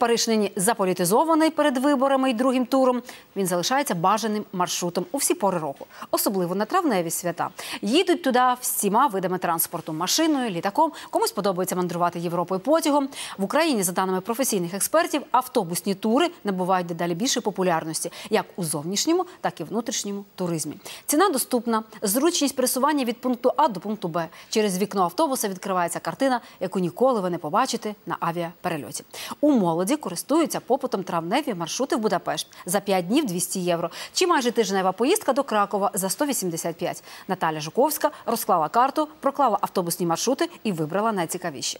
Париж нині заполітизований перед виборами і другим туром. Він залишається бажаним маршрутом у всі пори року, особливо на травневі свята. Їдуть туди всіма видами транспорту: машиною, літаком. Комусь подобається мандрувати Європою потягом. В Україні, за даними професійних експертів, автобусні тури набувають дедалі більше популярності як у зовнішньому, так і внутрішньому туризмі. Ціна доступна, зручність пересування від пункту А до пункту Б. Через вікно автобуса відкривається картина, яку ніколи ви не побачите на авіаперельоті. У молоді користуються попитом травневі маршрути в Будапешт за 5 днів 200 євро. Чи майже тижнева поїздка до Кракова за 185. Наталя Жуковська розклала карту, проклала автобусні маршрути і вибрала найцікавіші.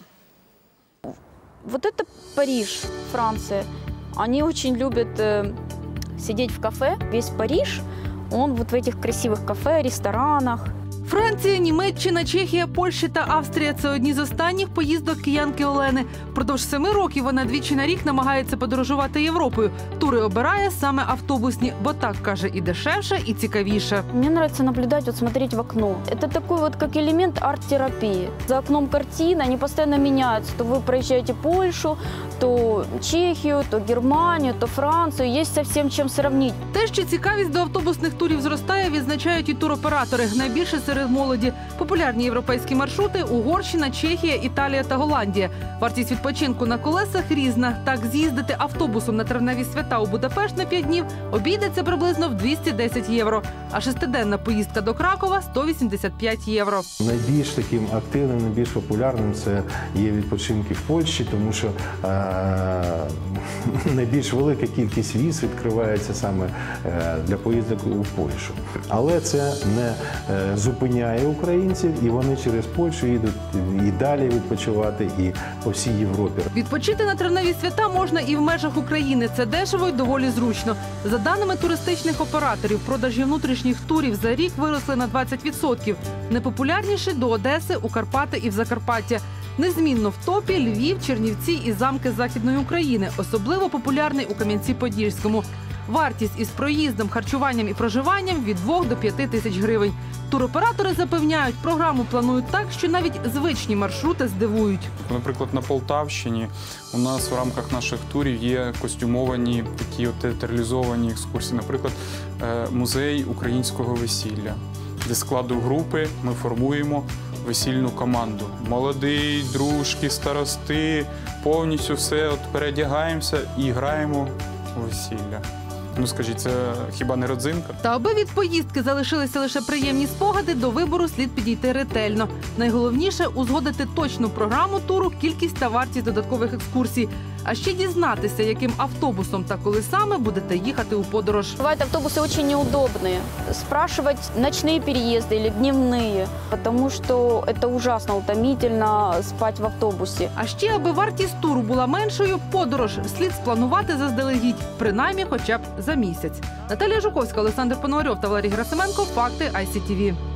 Вот это Париж, Франция. Они очень любят э, сидеть в кафе. Весь Париж, он вот в этих красивых кафе, ресторанах. Франція, Німеччина, Чехія, Польща та Австрія це одні з останніх поїздок киянки Олени. Впродовж семи років вона двічі на рік намагається подорожувати Європою. Тури обирає саме автобусні, бо так каже і дешевше, і цікавіше. Мне нравится наблюдать, вот смотреть в окно. Это такой вот как элемент арт-терапии. За окном картина, они постоянно меняются. То вы проезжаете Польшу, то Чехию, то Германию, то Францию. Есть совсем чем сравнить. Те, що цікавість до автобусних турів зростає, відзначають і туроператори. Найбільше серед молоді. Популярні європейські маршрути Угорщина, Чехія, Італія та Голландія. Вартість відпочинку на колесах різна. Так з'їздити автобусом на травневі свята у Будапешт на 5 днів обійдеться приблизно в 210 євро. А шестиденна поїздка до Кракова 185 євро. Найбільш таким активним, найбільш популярним це є відпочинки в Польщі, тому що е, найбільш велика кількість віз відкривається саме е, для поїздок у Польщу. Але це не е, зупиняє українців, і вони через Польщу їдуть і далі відпочивати, і по всій Європі. Відпочити на травневі свята можна і в межах України. Це дешево і доволі зручно. За даними туристичних операторів, продажі внутрішніх турів за рік виросли на 20%. Найпопулярніші до Одеси, у Карпати і в Закарпаття. Незмінно в топі Львів, Чернівці і замки Західної України. Особливо популярний у Кам'янці-Подільському. Вартість із проїздом, харчуванням і проживанням від 2 до 5 тисяч гривень. Туроператори запевняють, програму планують так, що навіть звичні маршрути здивують. Наприклад, на Полтавщині у нас в рамках наших турів є костюмовані такі от театралізовані екскурсії. Наприклад, е, музей українського весілля, де складу групи ми формуємо весільну команду. Молодий, дружки, старости, повністю все от передягаємося і граємо у весілля. Ну скажіть, це хіба не родзинка? Та аби від поїздки залишилися лише приємні спогади, до вибору слід підійти ретельно. Найголовніше узгодити точну програму туру, кількість та вартість додаткових екскурсій. А ще дізнатися, яким автобусом та коли саме будете їхати у подорож. Бывают автобусы очень неудобные. Спрашивать ночные переезды или дневные, потому что это ужасно утомительно спать в автобусе. А ще, аби вартість туру була меншою, подорож слід спланувати заздалегідь, принаймні хоча б за місяць. Наталія Жуковська, Олександр Пономарьов та Валерій Грасименко. Факти ICTV.